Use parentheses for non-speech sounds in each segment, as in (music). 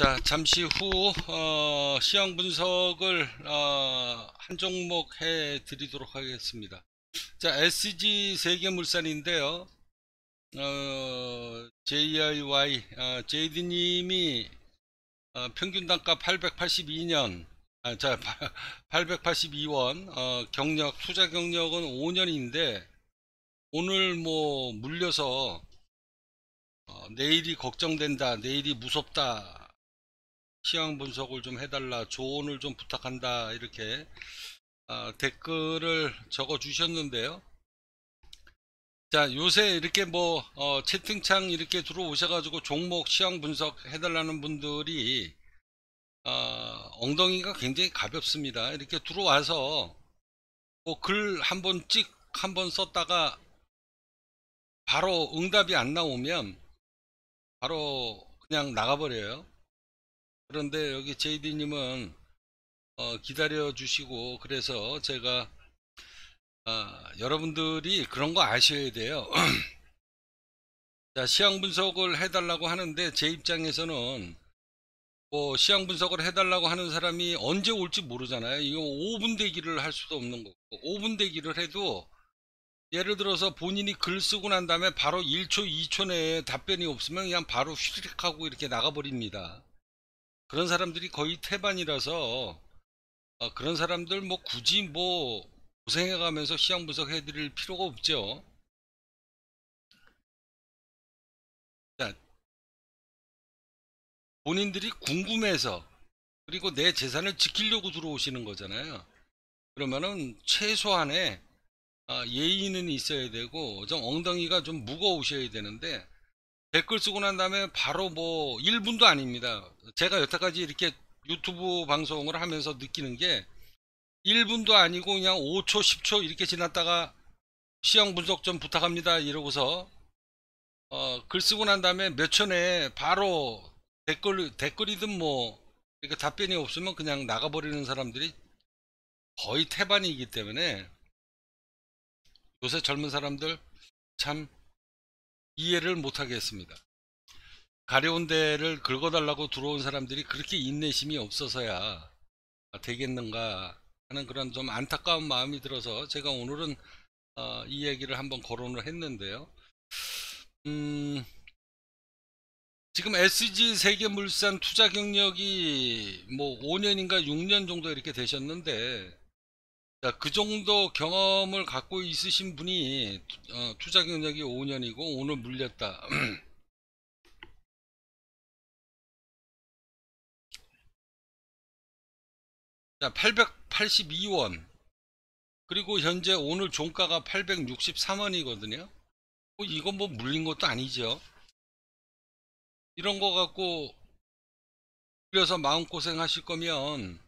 자, 잠시 후 어, 시황 분석을 어, 한 종목 해 드리도록 하겠습니다. 자, SG 세계물산인데요. 어, JIY 어, JD님이 어, 평균 단가 882년 아, 자, 882원 어, 경력 투자 경력은 5년인데 오늘 뭐 물려서 어, 내일이 걱정된다, 내일이 무섭다 시황 분석을 좀 해달라 조언을 좀 부탁한다 이렇게 어, 댓글을 적어 주셨는데요. 자 요새 이렇게 뭐 어, 채팅창 이렇게 들어오셔 가지고 종목 시황 분석 해달라는 분들이 어, 엉덩이가 굉장히 가볍습니다. 이렇게 들어와서 뭐 글 한번 찍 한번 썼다가 바로 응답이 안 나오면 바로 그냥 나가버려요 그런데 여기 JD님은 어, 기다려 주시고 그래서 제가 어, 여러분들이 그런 거 아셔야 돼요. (clears throat) 자 시황 분석을 해달라고 하는데 제 입장에서는 뭐 시황 분석을 해달라고 하는 사람이 언제 올지 모르잖아요. 이거 5분 대기를 할 수도 없는 거고 5분 대기를 해도 예를 들어서 본인이 글 쓰고 난 다음에 바로 1초 2초 내에 답변이 없으면 그냥 바로 휘릭 하고 이렇게 나가버립니다 그런 사람들이 거의 태반이라서 어, 그런 사람들 뭐 굳이 뭐 고생해 가면서 시향 분석해 드릴 필요가 없죠. 자, 본인들이 궁금해서 그리고 내 재산을 지키려고 들어오시는 거잖아요. 그러면은 최소한의 어, 예의는 있어야 되고 좀 엉덩이가 좀 무거우셔야 되는데 댓글 쓰고 난 다음에 바로 뭐 1분도 아닙니다. 제가 여태까지 이렇게 유튜브 방송을 하면서 느끼는 게 1분도 아니고 그냥 5초, 10초 이렇게 지났다가 시형 분석 좀 부탁합니다. 이러고서 어, 글 쓰고 난 다음에 몇 초 내에 바로 댓글, 댓글이든 뭐 답변이 없으면 그냥 나가버리는 사람들이 거의 태반이기 때문에 요새 젊은 사람들 참 이해를 못하겠습니다. 가려운 데를 긁어달라고 들어온 사람들이 그렇게 인내심이 없어서야 되겠는가 하는 그런 좀 안타까운 마음이 들어서 제가 오늘은 어, 이 얘기를 한번 거론을 했는데요. 음, 지금 SG 세계물산 투자 경력이 뭐 5년인가 6년 정도 이렇게 되셨는데 자, 그 정도 경험을 갖고 있으신 분이 어, 투자 경력이 5년이고 오늘 물렸다. (clears throat) 자, 882원. 그리고 현재 오늘 종가가 863원이거든요. 뭐 이건 뭐 물린 것도 아니죠. 이런 거 갖고 그래서 마음고생 하실 거면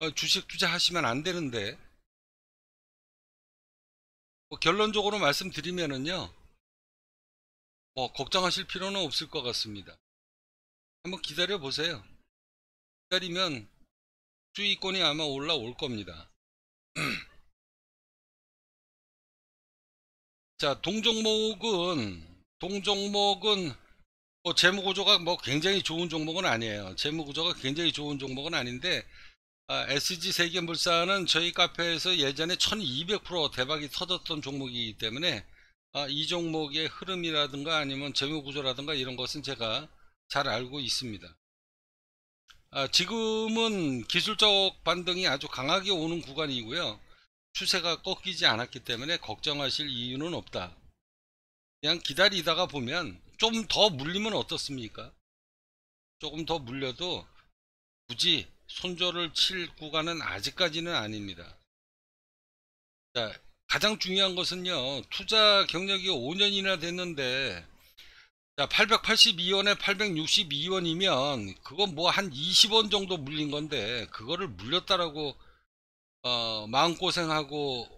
어, 주식 투자하시면 안 되는데 뭐 결론적으로 말씀드리면은요, 뭐 걱정하실 필요는 없을 것 같습니다. 한번 기다려 보세요. 기다리면 수익권이 아마 올라올 겁니다. (clears throat) 자, 동종목은 동종목은 뭐 재무 구조가 뭐 굉장히 좋은 종목은 아니에요. 재무 구조가 굉장히 좋은 종목은 아닌데 아, SG 세계물산은 저희 카페에서 예전에 1200% 대박이 터졌던 종목이기 때문에 아, 이 종목의 흐름이라든가 아니면 재무구조라든가 이런 것은 제가 잘 알고 있습니다. 아, 지금은 기술적 반등이 아주 강하게 오는 구간이고요. 추세가 꺾이지 않았기 때문에 걱정하실 이유는 없다. 그냥 기다리다가 보면 좀 더 물리면 어떻습니까? 조금 더 물려도 굳이 손절을 칠 구간은 아직까지는 아닙니다. 자, 가장 중요한 것은요. 투자 경력이 5년이나 됐는데 자, 882원에 862원이면 그건 뭐 한 20원 정도 물린 건데 그거를 물렸다라고 어, 마음고생하고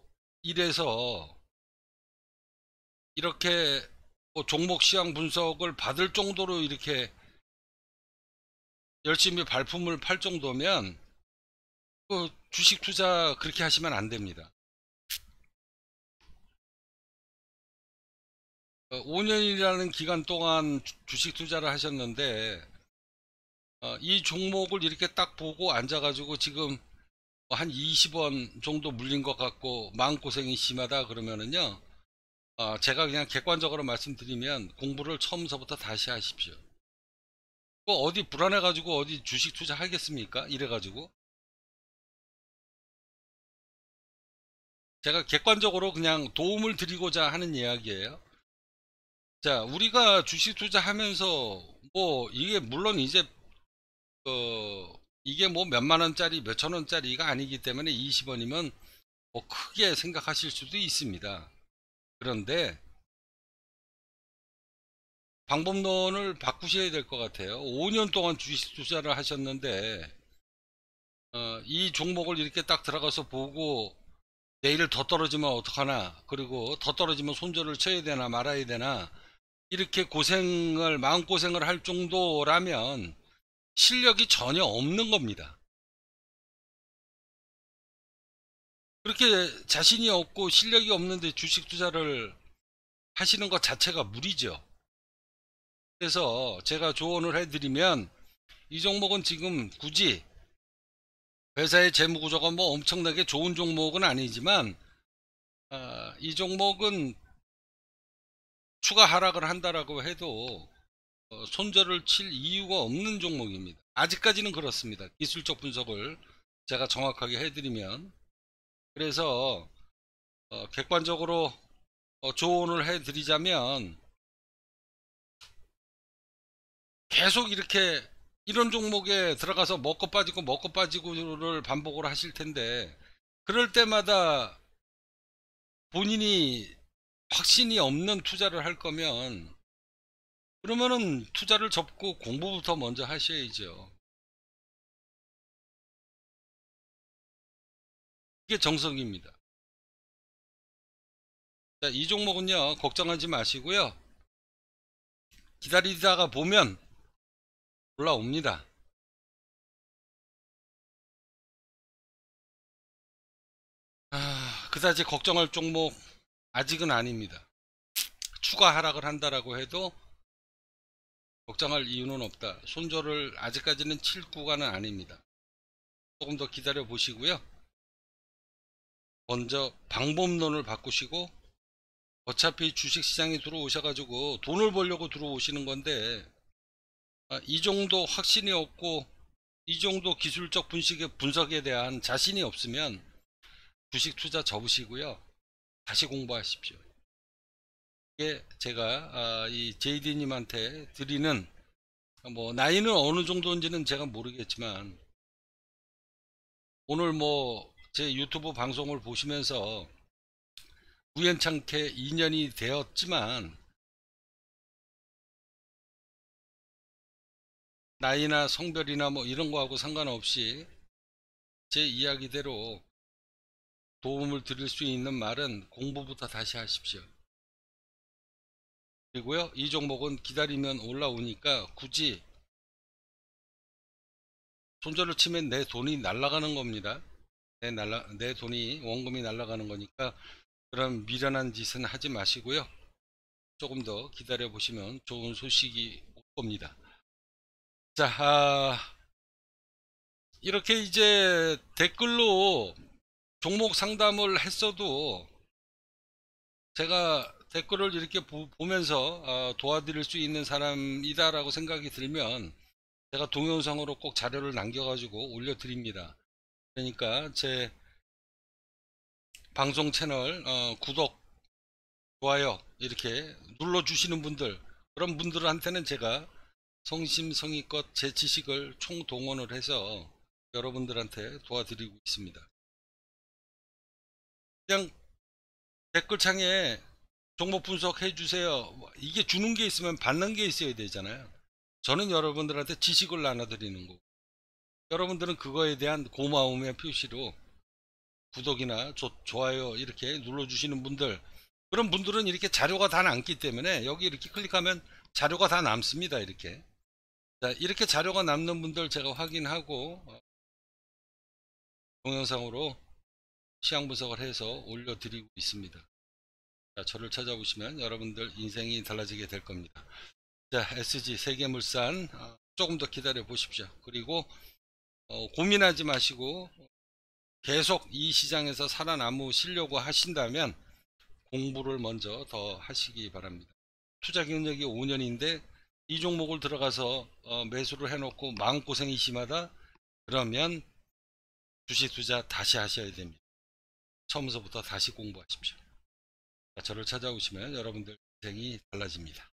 이래서 이렇게 뭐 종목 시황 분석을 받을 정도로 이렇게 열심히 발품을 팔 정도면 그 주식 투자 그렇게 하시면 안 됩니다. 5년이라는 어, 기간 동안 주식 투자를 하셨는데 어, 이 종목을 이렇게 딱 보고 앉아가지고 지금 한 20원 정도 물린 것 같고 마음고생이 심하다 그러면은요 어, 제가 그냥 객관적으로 말씀드리면 공부를 처음서부터 다시 하십시오 뭐 어디 불안해 가지고 어디 주식 투자 하겠습니까? 이래 가지고. 제가 객관적으로 그냥 도움을 드리고자 하는 이야기예요. 자 우리가 주식 투자하면서 뭐 이게 물론 이제 어 이게 뭐 몇만 원짜리 몇천 원짜리가 아니기 때문에 20원이면 뭐 크게 생각하실 수도 있습니다. 그런데 방법론을 바꾸셔야 될 것 같아요. 5년 동안 주식 투자를 하셨는데 어, 이 종목을 이렇게 딱 들어가서 보고 내일 더 떨어지면 어떡하나 그리고 더 떨어지면 손절을 쳐야 되나 말아야 되나 이렇게 고생을 마음고생을 할 정도라면 실력이 전혀 없는 겁니다. 그렇게 자신이 없고 실력이 없는데 주식 투자를 하시는 것 자체가 무리죠 그래서 제가 조언을 해드리면 이 종목은 지금 굳이 회사의 재무구조가 뭐 엄청나게 좋은 종목은 아니지만 어, 이 종목은 추가 하락을 한다라고 해도 어, 손절을 칠 이유가 없는 종목입니다. 아직까지는 그렇습니다. 기술적 분석을 제가 정확하게 해드리면 그래서 어, 객관적으로 어, 조언을 해드리자면 계속 이렇게 이런 종목에 들어가서 먹고 빠지고 먹고 빠지고를 반복을 하실 텐데 그럴 때마다 본인이 확신이 없는 투자를 할 거면 그러면은 투자를 접고 공부부터 먼저 하셔야죠. 이게 정석입니다. 자, 이 종목은요, 걱정하지 마시고요. 기다리다가 보면 올라옵니다. 아, 그다지 걱정할 종목 아직은 아닙니다. 추가 하락을 한다라고 해도 걱정할 이유는 없다. 손절을 아직까지는 칠 구간은 아닙니다. 조금 더 기다려 보시고요. 먼저 방법론을 바꾸시고 어차피 주식시장에 들어오셔가지고 돈을 벌려고 들어오시는 건데 아, 이 정도 확신이 없고 이 정도 기술적 분식의 분석에 대한 자신이 없으면 주식 투자 접으시고요. 다시 공부하십시오. 이게 제가 아, 이 JD님한테 드리는 뭐 나이는 어느 정도인지는 제가 모르겠지만 오늘 뭐 제 유튜브 방송을 보시면서 우연찮게 2년이 되었지만 나이나 성별이나 뭐 이런 거하고 상관없이 제 이야기대로 도움을 드릴 수 있는 말은 공부부터 다시 하십시오. 그리고요, 이 종목은 기다리면 올라오니까 굳이 손절을 치면 내 돈이 날아가는 겁니다. 내, 날라, 내 돈이 원금이 날아가는 거니까 그런 미련한 짓은 하지 마시고요. 조금 더 기다려 보시면 좋은 소식이 올 겁니다. 자, 아, 이렇게 이제 댓글로 종목 상담을 했어도 제가 댓글을 이렇게 보, 면서 어, 도와드릴 수 있는 사람이다 라고 생각이 들면 제가 동영상으로 꼭 자료를 남겨 가지고 올려드립니다. 그러니까 제 방송 채널 어, 구독 좋아요 이렇게 눌러 주시는 분들 그런 분들한테는 제가 성심성의껏 제 지식을 총동원을 해서 여러분들한테 도와드리고 있습니다. 그냥 댓글창에 종목 분석해 주세요. 뭐 이게 주는 게 있으면 받는 게 있어야 되잖아요. 저는 여러분들한테 지식을 나눠드리는 거고 여러분들은 그거에 대한 고마움의 표시로 구독이나 조, 좋아요 이렇게 눌러주시는 분들 그런 분들은 이렇게 자료가 다 남기 때문에 여기 이렇게 클릭하면 자료가 다 남습니다. 이렇게 자, 이렇게 자료가 남는 분들 제가 확인하고 어, 동영상으로 시향 분석을 해서 올려드리고 있습니다. 자, 저를 찾아보시면 여러분들 인생이 달라지게 될 겁니다. 자, SG 세계물산 어, 조금 더 기다려 보십시오. 그리고 어, 고민하지 마시고 계속 이 시장에서 살아남으시려고 하신다면 공부를 먼저 더 하시기 바랍니다. 투자 경력이 5년인데 이 종목을 들어가서 어, 매수를 해놓고 마음고생이 심하다? 그러면 주식 투자 다시 하셔야 됩니다. 처음부터 다시 공부하십시오. 자, 저를 찾아오시면 여러분들 인생이 달라집니다.